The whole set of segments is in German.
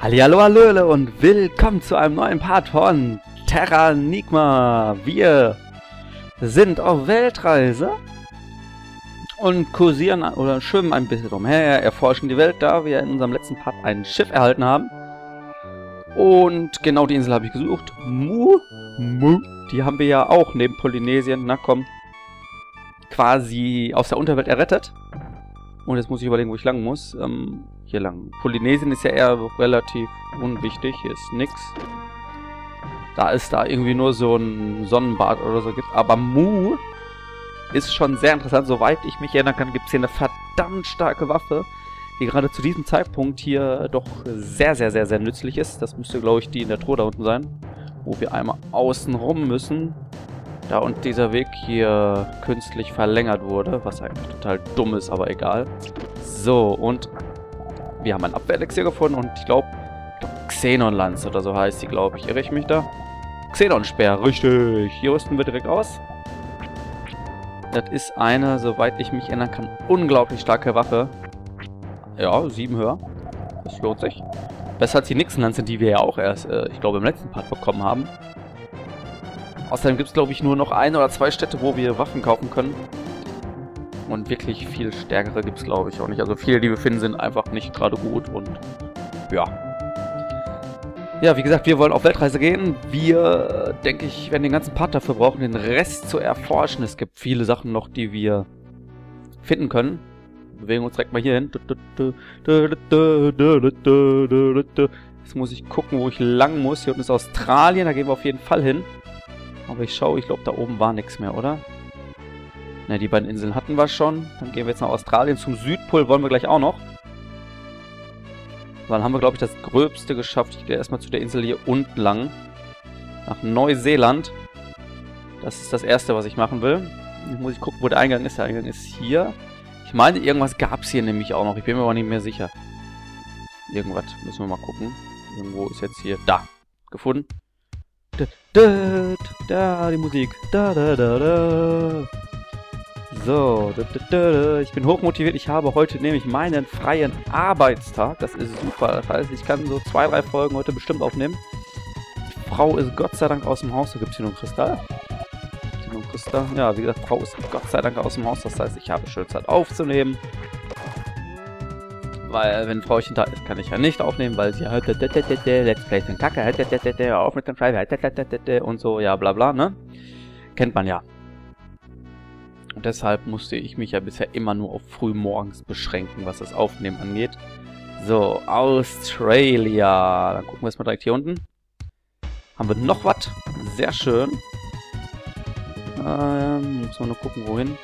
Hallihallo, Hallöle und willkommen zu einem neuen Part von Terranigma. Wir sind auf Weltreise und kursieren oder schwimmen ein bisschen umher, erforschen die Welt, da wir in unserem letzten Part ein Schiff erhalten haben. Und genau die Insel habe ich gesucht. Mu, Mu, die haben wir ja auch neben Polynesien, na komm, quasi aus der Unterwelt errettet. Und jetzt muss ich überlegen, wo ich lang muss. Ähm, hier lang. Polynesien ist ja eher relativ unwichtig. Hier ist nix. Da ist da irgendwie nur so ein Sonnenbad oder so gibt. Aber Mu ist schon sehr interessant. Soweit ich mich erinnern kann, gibt es hier eine verdammt starke Waffe, die gerade zu diesem Zeitpunkt hier doch sehr, sehr, sehr, sehr nützlich ist. Das müsste, glaube ich, die in der Truhe da unten sein. Wo wir einmal außen rum müssen. Da und dieser Weg hier künstlich verlängert wurde, was eigentlich total dumm ist, aber egal. So, und wir haben ein Abwehrelixier gefunden und ich glaube, Xenonlanz oder so heißt sie, glaube ich. Irre ich mich da? Xenonspeer, richtig. Hier rüsten wir direkt aus. Das ist eine, soweit ich mich erinnern kann, unglaublich starke Waffe. Ja, sieben höher. Das lohnt sich. Besser als die Nixenlanze, die wir ja auch erst, äh, ich glaube, im letzten Part bekommen haben. Außerdem gibt es, glaube ich, nur noch ein oder zwei Städte, wo wir Waffen kaufen können. Und wirklich viel stärkere gibt es, glaube ich, auch nicht. Also viele, die wir finden, sind einfach nicht gerade gut und ja. Ja, wie gesagt, wir wollen auf Weltreise gehen. Wir, denke ich, werden den ganzen Part dafür brauchen, den Rest zu erforschen. Es gibt viele Sachen noch, die wir finden können. Bewegen uns direkt mal hier hin. Jetzt muss ich gucken, wo ich lang muss. Hier unten ist Australien, da gehen wir auf jeden Fall hin. Aber ich schaue, ich glaube, da oben war nichts mehr, oder? Ne, die beiden Inseln hatten wir schon. Dann gehen wir jetzt nach Australien. Zum Südpol wollen wir gleich auch noch. Dann haben wir, glaube ich, das Gröbste geschafft. Ich gehe erstmal zu der Insel hier unten lang. Nach Neuseeland. Das ist das Erste, was ich machen will. Jetzt muss ich gucken, wo der Eingang ist. Der Eingang ist hier. Ich meine, irgendwas gab es hier nämlich auch noch. Ich bin mir aber nicht mehr sicher. Irgendwas. Müssen wir mal gucken. Irgendwo ist jetzt hier... Da. Gefunden. Da, da, die Musik. Da, da, da, da. So, ich bin hochmotiviert. Ich habe heute nämlich meinen freien Arbeitstag. Das ist super. Das heißt, ich kann so zwei, drei Folgen heute bestimmt aufnehmen. Die Frau ist Gott sei Dank aus dem Haus. Da gibt es hier einen Kristall. Hier einen Kristall. Ja, wie gesagt, Frau ist Gott sei Dank aus dem Haus. Das heißt, ich habe schön Zeit aufzunehmen. Weil, wenn Frauchen da ist, kann ich ja nicht aufnehmen, weil sie halt Let's Play Kacke, auf mit dem Schreiben und so, ja, bla bla, ne? Kennt man ja. Und deshalb musste ich mich ja bisher immer nur auf frühmorgens beschränken, was das Aufnehmen angeht. So, Australia. Dann gucken wir erstmal direkt hier unten. Haben wir noch was? Sehr schön. Ähm, muss man nur gucken, wohin.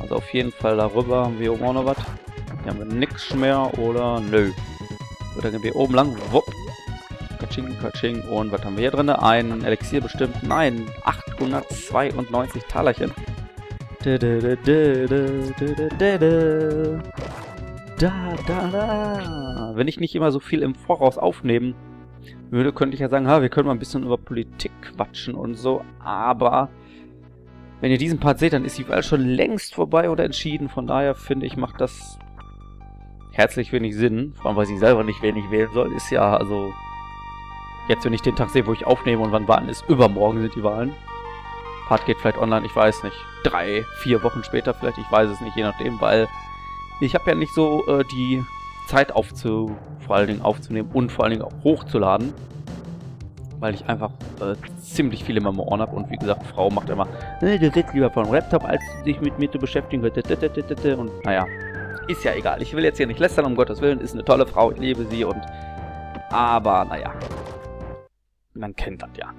Also auf jeden Fall darüber haben wir oben auch noch was. Hier haben wir nix mehr oder nö. Oder gehen wir oben lang. Wupp. Katsching, katsching. Und was haben wir hier drin? Ein Elixier bestimmt. Nein, 892 Talerchen. Da, da, da. Wenn ich nicht immer so viel im Voraus aufnehmen würde, könnte ich ja sagen, ha, wir können mal ein bisschen über Politik quatschen und so. Aber wenn ihr diesen Part seht, dann ist die Wahl schon längst vorbei oder entschieden. Von daher finde ich, macht das herzlich wenig Sinn. Vor allem, weil sie selber nicht wenig wählen soll. Ist ja, also... Jetzt, wenn ich den Tag sehe, wo ich aufnehme und wann Wahlen ist, übermorgen sind die Wahlen. Part geht vielleicht online, ich weiß nicht. Drei, vier Wochen später vielleicht, ich weiß es nicht, je nachdem, weil ich habe ja nicht so äh, die Zeit aufzu, vor allen Dingen aufzunehmen und vor allen Dingen auch hochzuladen. Weil ich einfach äh, ziemlich viel immer im Ohren habe und wie gesagt, Frau macht immer, äh, du sitzt lieber vor dem Laptop, als dich mit mir zu beschäftigen. Und naja, ist ja egal. Ich will jetzt hier nicht lästern, um Gottes Willen. Ist eine tolle Frau, ich liebe sie und... Aber, naja. Man kennt das ja.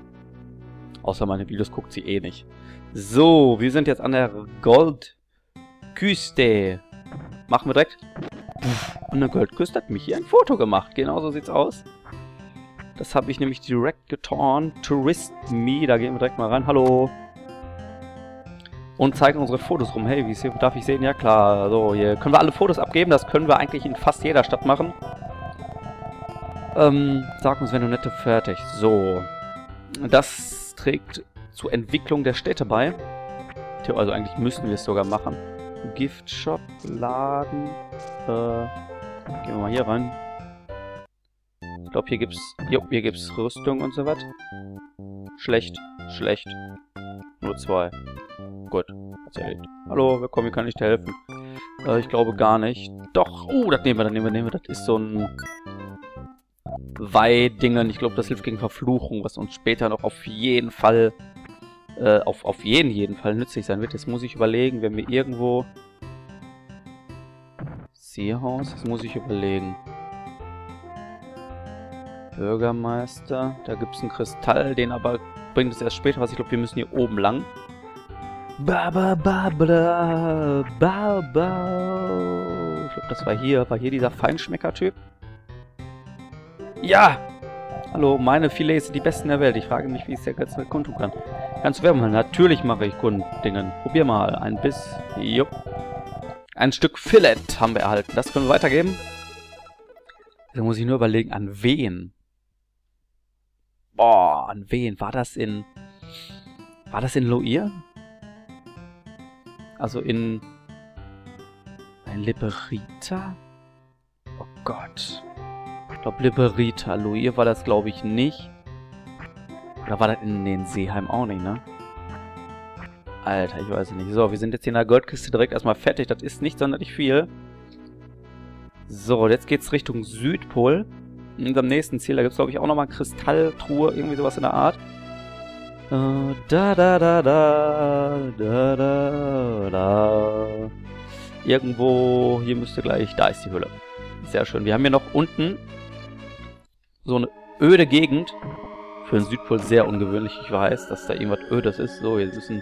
Außer meine Videos guckt sie eh nicht. So, wir sind jetzt an der Goldküste. Machen wir direkt. An der Goldküste hat mich hier ein Foto gemacht. Genau so sieht's aus. Das habe ich nämlich direkt getan. Tourist Me, da gehen wir direkt mal rein. Hallo und zeigen unsere Fotos rum. Hey, wie hier, darf ich sehen? Ja klar, so, hier können wir alle Fotos abgeben. Das können wir eigentlich in fast jeder Stadt machen. Ähm, sag uns, wenn du nette fertig. So. Das trägt zur Entwicklung der Städte bei. Also eigentlich müssen wir es sogar machen. Giftshop, Laden. Äh, gehen wir mal hier rein. glaube, hier gibt's... Jo, hier gibt's Rüstung und so was. Schlecht. Schlecht. Nur zwei. Gut. Hallo, willkommen, wie kann ich dir helfen? Äh, ich glaube gar nicht. Doch. Oh, das nehmen wir, das nehmen wir, nehmen wir. Das ist so ein... Weih-Dingen. Ich glaube, das hilft gegen Verfluchung, was uns später noch auf jeden Fall... Äh, auf, auf jeden, jeden Fall nützlich sein wird. Jetzt muss ich überlegen, wenn wir irgendwo... Seehaus? Das muss ich überlegen. Bürgermeister. Da gibt es einen Kristall, den aber bringt es erst später was. Ich glaube, wir müssen hier oben lang. Ba, ba, ba, ba, ba, ba. Ich glaube, das war hier. War hier dieser Feinschmecker-Typ? Ja! Hallo, meine Filets sind die besten der Welt. Ich frage mich, wie ich es der ganze kundtun kann. Kannst du Werbung machen? Natürlich mache ich Kundingen. Probier mal. Ein Biss. Jupp. Ein Stück Fillet haben wir erhalten. Das können wir weitergeben. Da muss ich nur überlegen, an wen. Boah, an wen? War das in... War das in Loir? Also in... Ein Liberita? Oh Gott. Glaube Liberita. Loir war das glaube ich nicht. Oder war das in den Seeheim auch nicht, ne? Alter, ich weiß nicht. So, wir sind jetzt hier in der Goldkiste direkt erstmal fertig. Das ist nicht sonderlich viel. So, jetzt geht's Richtung Südpol in unserem nächsten Ziel. Da gibt es, glaube ich, auch nochmal Kristalltruhe, irgendwie sowas in der Art. Äh, da, da, da, da, da, da, da. Irgendwo, hier müsste gleich, da ist die Hülle. Sehr schön. Wir haben hier noch unten so eine öde Gegend. Für den Südpol sehr ungewöhnlich. Ich weiß, dass da irgendwas ödes ist. So, jetzt müssen...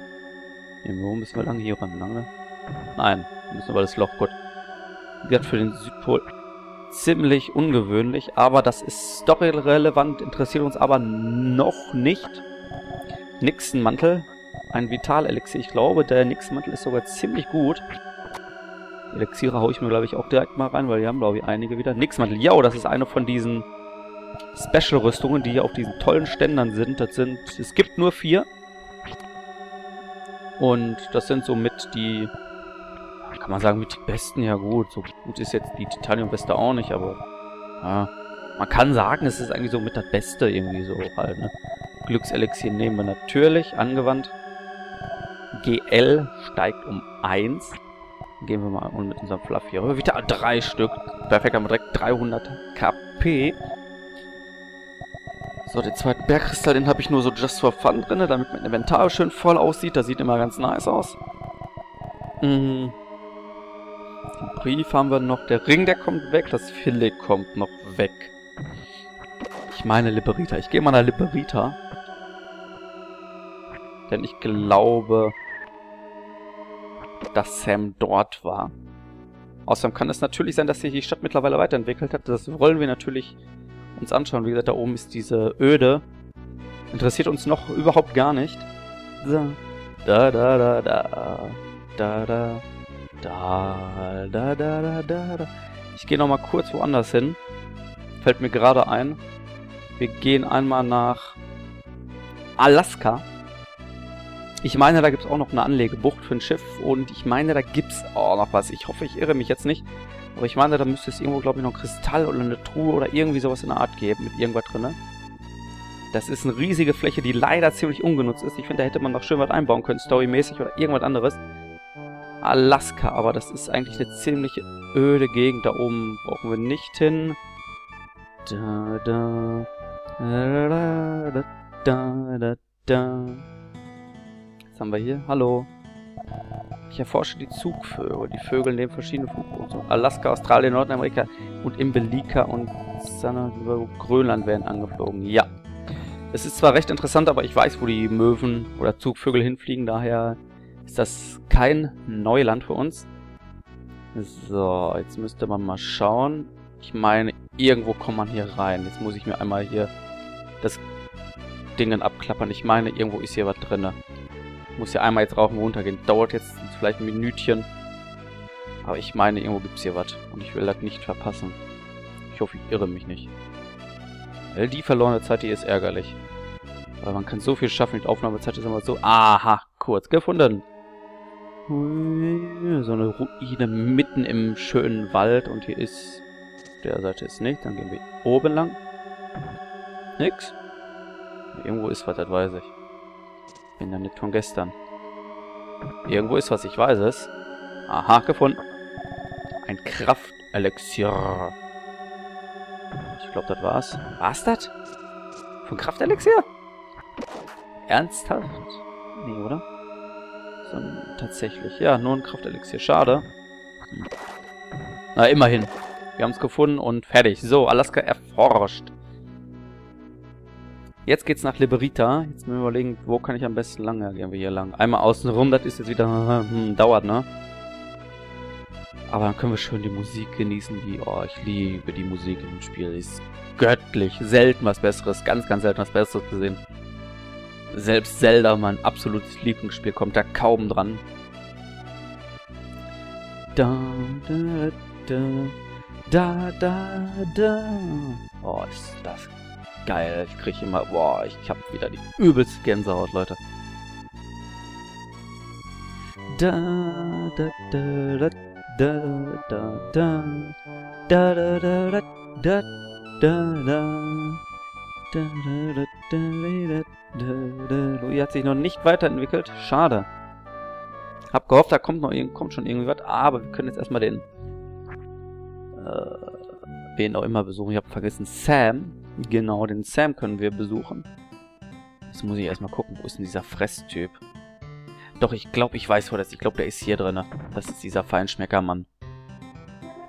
Wo müssen wir lang? Hier ran, ne? Nein, müssen wir das Loch, gut. Gesagt, für den Südpol ziemlich ungewöhnlich, aber das ist storyrelevant, interessiert uns aber noch nicht. Nixenmantel, ein Vital-Elixier. Ich glaube, der Nixenmantel ist sogar ziemlich gut. Die Elixiere haue ich mir, glaube ich, auch direkt mal rein, weil wir haben, glaube ich, einige wieder. Nixenmantel, ja, das ist eine von diesen Special-Rüstungen, die hier auf diesen tollen Ständern sind. Das sind, es gibt nur vier. Und das sind somit die kann man sagen, mit die besten, ja gut. So gut ist jetzt die Titanium-Beste auch nicht, aber ja, man kann sagen, es ist eigentlich so mit das Beste irgendwie so halt, ne? Glückselixier nehmen wir natürlich, angewandt. GL steigt um 1. Gehen wir mal mit unserem Fluff hier rüber. Wieder drei Stück. Perfekt, haben wir direkt 300 KP. So, den zweiten Bergkristall, den habe ich nur so just for fun drin, damit mein Inventar schön voll aussieht. Das sieht immer ganz nice aus. Mhm. Den Brief haben wir noch. Der Ring, der kommt weg. Das Filet kommt noch weg. Ich meine Liberita. Ich gehe mal nach Liberita. Denn ich glaube, dass Sam dort war. Außerdem kann es natürlich sein, dass sich die Stadt mittlerweile weiterentwickelt hat. Das wollen wir natürlich uns anschauen. Wie gesagt, da oben ist diese Öde. Interessiert uns noch überhaupt gar nicht. Da, da, da, da. Da, da. Da, da, da, da, da, da. Ich gehe nochmal kurz woanders hin. Fällt mir gerade ein. Wir gehen einmal nach Alaska. Ich meine, da gibt es auch noch eine Anlegebucht für ein Schiff. Und ich meine, da gibt es auch noch was. Ich hoffe, ich irre mich jetzt nicht. Aber ich meine, da müsste es irgendwo, glaube ich, noch Kristall oder eine Truhe oder irgendwie sowas in der Art geben. Mit irgendwas drin. Das ist eine riesige Fläche, die leider ziemlich ungenutzt ist. Ich finde, da hätte man noch schön was einbauen können, storymäßig oder irgendwas anderes. Alaska, aber das ist eigentlich eine ziemlich öde Gegend. Da oben brauchen wir nicht hin. Da, da, da, da, da, da, da. Was haben wir hier? Hallo. Ich erforsche die Zugvögel. Die Vögel nehmen verschiedene Flugrouten. Alaska, Australien, Nordamerika und Imbelika und Grönland werden angeflogen. Ja. Es ist zwar recht interessant, aber ich weiß, wo die Möwen oder Zugvögel hinfliegen, daher ist das kein Neuland für uns. So, jetzt müsste man mal schauen. Ich meine, irgendwo kommt man hier rein. Jetzt muss ich mir einmal hier das Dingen abklappern. Ich meine, irgendwo ist hier was drin. Muss hier einmal jetzt rauf und runter gehen. Dauert jetzt vielleicht ein Minütchen. Aber ich meine, irgendwo gibt es hier was. Und ich will das nicht verpassen. Ich hoffe, ich irre mich nicht. Weil die verlorene Zeit, die ist ärgerlich. Weil man kann so viel schaffen. Die Aufnahmezeit ist immer so... Aha, kurz gefunden. So eine Ruine mitten im schönen Wald und hier ist... Der Seite ist nicht, dann gehen wir oben lang. Nix? Irgendwo ist was, das weiß ich. Bin ja nicht von gestern. Irgendwo ist was, ich weiß es. Aha, gefunden. Ein Kraftelixier. Ich glaube, das war's. War's das? Von Kraftelixier? Ernsthaft? Nee, oder? Sondern tatsächlich. Ja, nur ein Kraftelixier. Schade. Hm. Na, immerhin. Wir haben es gefunden und fertig. So, Alaska erforscht. Jetzt geht's nach Liberita. Jetzt müssen wir überlegen, wo kann ich am besten lang? Ja, gehen wir hier lang. Einmal außen rum, das ist jetzt wieder... Hm, dauert, ne? Aber dann können wir schön die Musik genießen, die... Oh, ich liebe die Musik im Spiel. Die ist göttlich. Selten was Besseres. Ganz, ganz selten was Besseres gesehen. Selbst Zelda, mein absolutes Lieblingsspiel, kommt da kaum dran. Da, da, da, da, da, da. Oh, ist das geil. Ich kriege immer, boah, ich hab wieder die übelste Gänsehaut, Leute. Da, da, da, da, da, da, da, da, da, da, da, da, da. Louis hat sich noch nicht weiterentwickelt. Schade. Hab gehofft, da kommt noch kommt schon irgendwie was. Aber wir können jetzt erstmal den äh, wen auch immer besuchen. Ich habe vergessen. Sam. Genau, den Sam können wir besuchen. Jetzt muss ich erstmal gucken, wo ist denn dieser Fresstyp? Doch, ich glaube, ich weiß, wo das ist. Ich glaube, der ist hier drin. Das ist dieser Feinschmeckermann.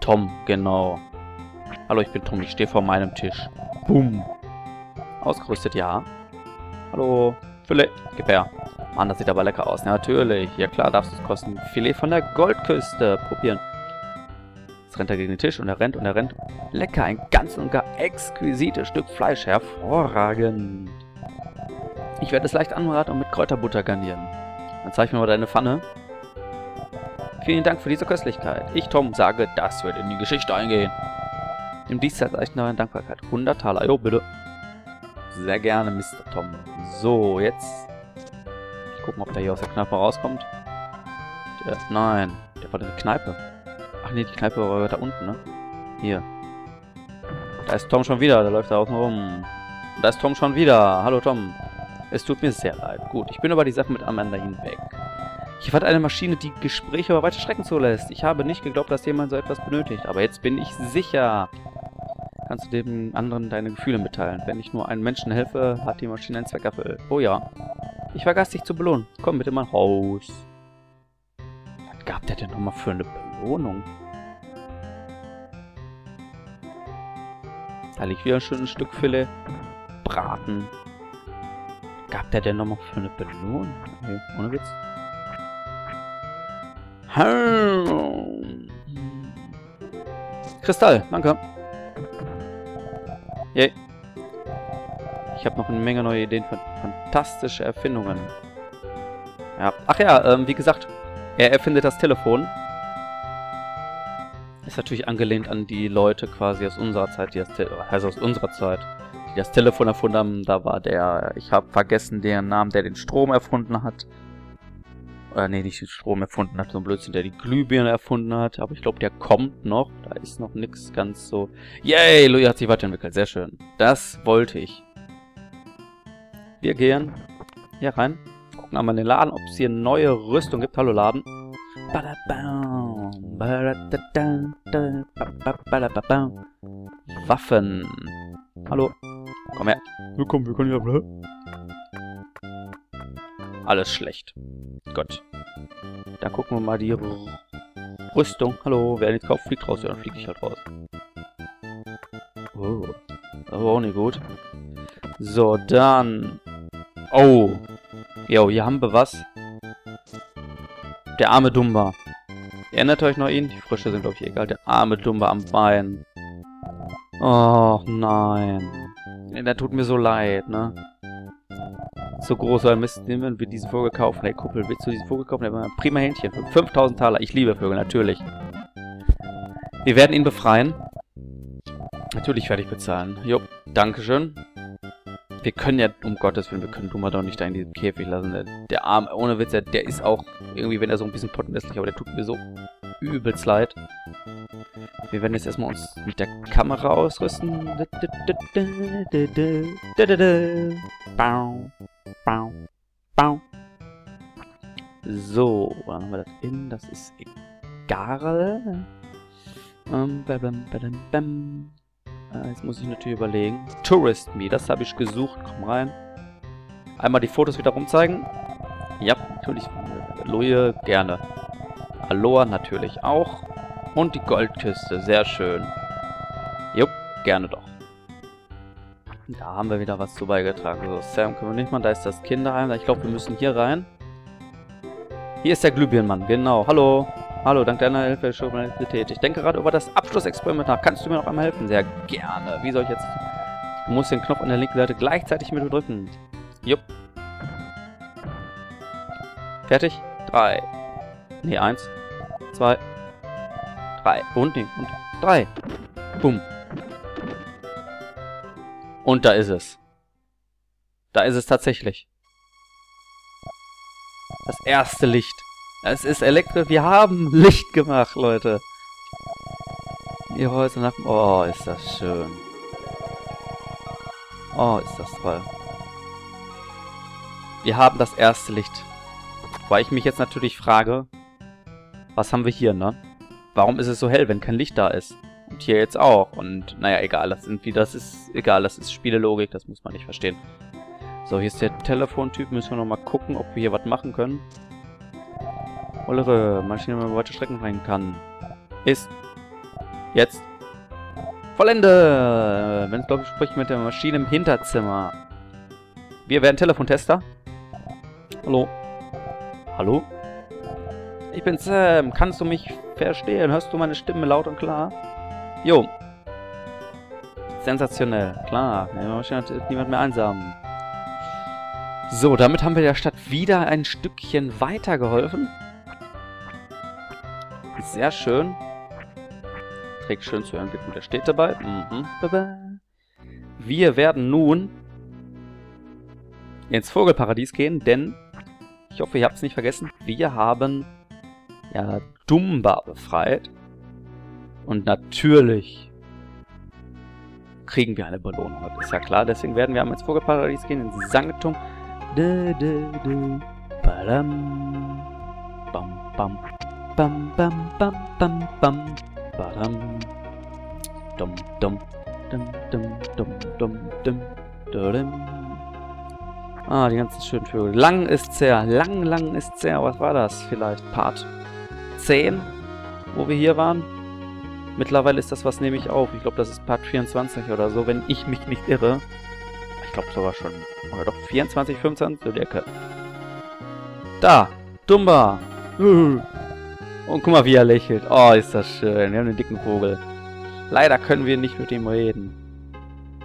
Tom, genau. Hallo, ich bin Tom. Ich stehe vor meinem Tisch. Boom. Ausgerüstet, ja. Hallo. Filet. Gib her. Mann, das sieht aber lecker aus. Natürlich. Ja klar, darfst du es kosten. Filet von der Goldküste. Probieren. Jetzt rennt er gegen den Tisch und er rennt und er rennt. Lecker, ein ganz und gar exquisites Stück Fleisch. Hervorragend. Ich werde es leicht anbraten und mit Kräuterbutter garnieren. Dann zeig mir mal deine Pfanne. Vielen Dank für diese Köstlichkeit. Ich, Tom, sage, das wird in die Geschichte eingehen. Im Diesseits reicht noch eine Dankbarkeit. 100 Taler. Jo, bitte. Sehr gerne, Mr. Tom. So, jetzt... Gucken, ob der hier aus der Kneipe rauskommt. Der, nein, der war in der Kneipe. Nee, die Kneipe war da unten, ne? Hier. Da ist Tom schon wieder, da läuft er außen rum. Da ist Tom schon wieder. Hallo Tom. Es tut mir sehr leid. Gut, ich bin über die Sache mit Amanda hinweg. Ich fand eine Maschine, die Gespräche über weite Strecken zulässt. Ich habe nicht geglaubt, dass jemand so etwas benötigt. Aber jetzt bin ich sicher kannst du dem anderen deine Gefühle mitteilen. Wenn ich nur einem Menschen helfe, hat die Maschine einen Zweck erfüllt. Oh ja. Ich vergaß dich zu belohnen. Komm bitte mal raus. Was gab der denn nochmal für eine Belohnung? Da liegt wieder ein schönes Stück Filet. Braten. Gab der denn nochmal für eine Belohnung? Okay, ohne Witz. Kristall, danke. Yay. Ich habe noch eine Menge neue Ideen für fantastische Erfindungen. Ja. Ach ja, ähm, wie gesagt, er erfindet das Telefon. Ist natürlich angelehnt an die Leute quasi aus unserer Zeit, die das also aus unserer Zeit, die das Telefon erfunden haben. Da war der, ich habe vergessen den Namen, der den Strom erfunden hat. Oder nee, nicht den Strom erfunden hat, so ein Blödsinn, der die Glühbirne erfunden hat. Aber ich glaube, der kommt noch. Da ist noch nichts ganz so... Yay, Louis hat sich weiterentwickelt. Sehr schön. Das wollte ich. Wir gehen hier rein. Gucken einmal in den Laden, ob es hier neue Rüstung gibt. Hallo, Laden. Waffen. Hallo. Komm her. Willkommen, wir können ja... Alles schlecht. Gott. Dann gucken wir mal die Rüstung. Hallo, wer nicht kauft, fliegt raus. Ja, dann fliege ich halt raus. Oh. Aber auch nicht gut. So, dann... Oh. Jo, hier haben wir was. Der arme Dumba. Erinnert euch noch ihn? Die Frösche sind, glaube ich, egal. Der arme Dumba am Bein. Oh, nein. Der tut mir so leid, ne? so groß, weil müssen wir diesen Vogel kaufen. Hey Kuppel, willst du diesen Vogel kaufen? Der war ein prima Hähnchen. 5000 Taler. Ich liebe Vögel, natürlich. Wir werden ihn befreien. Natürlich werde ich bezahlen. Jo, Dankeschön. Wir können ja, um Gottes Willen, wir können Dummer doch nicht da in diesem Käfig lassen. Der, der Arm, ohne Witz, der, ist auch irgendwie, wenn er so ein bisschen pottenlässlich, aber der tut mir so übelst leid. Wir werden jetzt erstmal uns Mit der Kamera ausrüsten. So, wo haben wir das in? Das ist egal. Ähm, bam, bam, bam, äh, jetzt muss ich natürlich überlegen. Tourist Me, das habe ich gesucht. Komm rein. Einmal die Fotos wieder rumzeigen. Ja, natürlich. Loje, gerne. Aloha natürlich auch. Und die Goldküste, sehr schön. Jupp, gerne doch. Da haben wir wieder was zu beigetragen. So, Sam können wir nicht machen. Da ist das Kinderheim. Ich glaube, wir müssen hier rein. Hier ist der Glühbirnenmann, genau. Hallo. Hallo, dank deiner Hilfe schon mal Ich denke gerade über das Abschlussexperiment nach. Kannst du mir noch einmal helfen? Sehr gerne. Wie soll ich jetzt... Du musst den Knopf an der linken Seite gleichzeitig mit drücken. Jupp. Fertig? Drei. Nee, eins. Zwei. Drei. Und, nee, und drei. Bumm. Und da ist es. Da ist es tatsächlich. Das erste Licht. Es ist elektrisch. Wir haben Licht gemacht, Leute. Ihr Häuser nach... Oh, ist das schön. Oh, ist das toll. Wir haben das erste Licht. Weil ich mich jetzt natürlich frage, was haben wir hier, ne? Warum ist es so hell, wenn kein Licht da ist? Und hier jetzt auch. Und naja, egal, das sind wie das ist egal, das ist Spielelogik, das muss man nicht verstehen. So, hier ist der Telefontyp, müssen wir nochmal gucken, ob wir hier was machen können. Ollere, Maschine, wenn man weite Strecken rein kann. Ist jetzt vollende! Wenn es, glaube ich, spricht mit der Maschine im Hinterzimmer. Wir werden Telefontester. Hallo? Hallo? Ich bin Sam. Kannst du mich verstehen? Hörst du meine Stimme laut und klar? Jo. Sensationell. Klar. Wahrscheinlich ist niemand mehr einsam. So, damit haben wir der Stadt wieder ein Stückchen weitergeholfen. Sehr schön. Trägt schön zur Entwicklung der Städte bei. Mhm. Wir werden nun ins Vogelparadies gehen, denn ich hoffe, ihr habt es nicht vergessen. Wir haben ja Dumba befreit. Und natürlich kriegen wir eine Belohnung. Das ist ja klar. Deswegen werden wir ins Vogelparadies gehen, ins Sanktum. Bam, bam, bam, bam, bam, bam, bam, badam. Dum, dum, dum, dum, dum, dum, dum, dum. Ah, die ganzen schönen Vögel. Lang ist's her. Lang, lang ist's her. Was war das vielleicht? Part 10, wo wir hier waren. Mittlerweile ist das was, nehme ich auf. Ich glaube, das ist Part 24 oder so, wenn ich mich nicht irre. Ich glaube sogar schon. Oder doch 24, 25, so die Ecke. Da, Dumba. Und guck mal, wie er lächelt. Oh, ist das schön. Wir haben einen dicken Vogel. Leider können wir nicht mit ihm reden.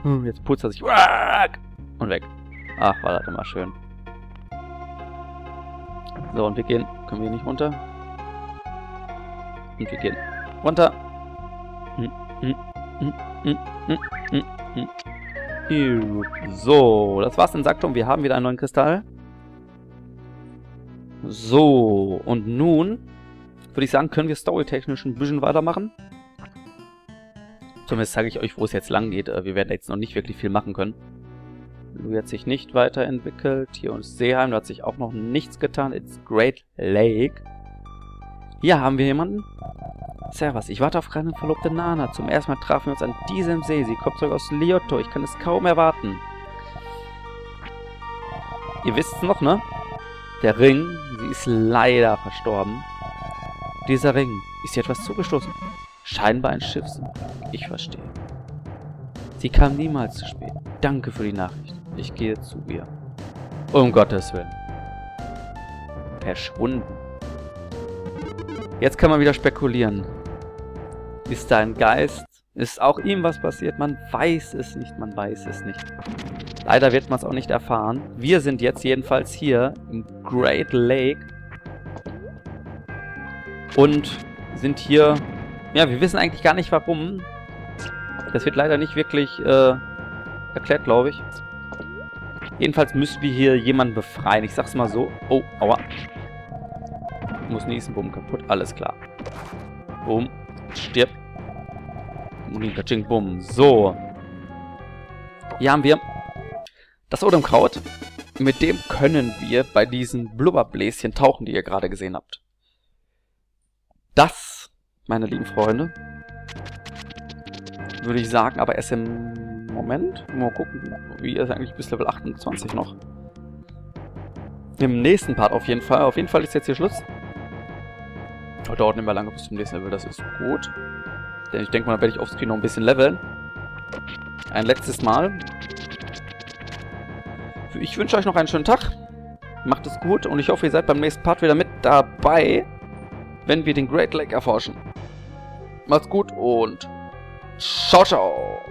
Hm, jetzt putzt er sich. Und weg. Ach, war das immer schön. So, und wir gehen... Können wir nicht runter? Und wir gehen runter. So, das war's in Saktum. Wir haben wieder einen neuen Kristall. So, und nun würde ich sagen, können wir storytechnisch ein bisschen weitermachen. Zumindest zeige ich euch, wo es jetzt lang geht. Äh, wir werden jetzt noch nicht wirklich viel machen können. Louis hat sich nicht weiterentwickelt. Hier uns Seeheim, da hat sich auch noch nichts getan. It's Great Lake. Hier haben wir jemanden. Servus, ich warte auf keine verlobte Nana. Zum ersten Mal trafen wir uns an diesem See. Sie kommt zurück aus Liotto. Ich kann es kaum erwarten. Ihr wisst es noch, ne? Der Ring, sie ist leider verstorben. Dieser Ring, ist ihr etwas zugestoßen? Scheinbar ein Schiffs. Ich verstehe. Sie kam niemals zu spät. Danke für die Nachricht. Ich gehe zu ihr. Um Gottes Willen. Verschwunden. Jetzt kann man wieder spekulieren. Ist da ein Geist? Ist auch ihm was passiert? Man weiß es nicht, man weiß es nicht. Leider wird man es auch nicht erfahren. Wir sind jetzt jedenfalls hier im Great Lake. Und sind hier... Ja, wir wissen eigentlich gar nicht warum. Das wird leider nicht wirklich äh, erklärt, glaube ich. Jedenfalls müssen wir hier jemanden befreien. Ich sag's mal so. Oh, aua. Muss niesen. Bumm, kaputt. Alles klar. Bumm. Stirb. Monika Ching Bum. So. Hier haben wir das Odemkraut. Mit dem können wir bei diesen Blubberbläschen tauchen, die ihr gerade gesehen habt. Das, meine lieben Freunde, würde ich sagen, aber erst im Moment. Mal gucken, wie ist eigentlich bis Level 28 noch. Im nächsten Part auf jeden Fall. Auf jeden Fall ist jetzt hier Schluss. Oh, dauert nicht mehr lange bis zum nächsten Level, das ist gut. Denn ich denke mal, werde ich offscreen noch ein bisschen leveln. Ein letztes Mal. Ich wünsche euch noch einen schönen Tag. Macht es gut und ich hoffe, ihr seid beim nächsten Part wieder mit dabei, wenn wir den Great Lake erforschen. Macht's gut und ciao, ciao.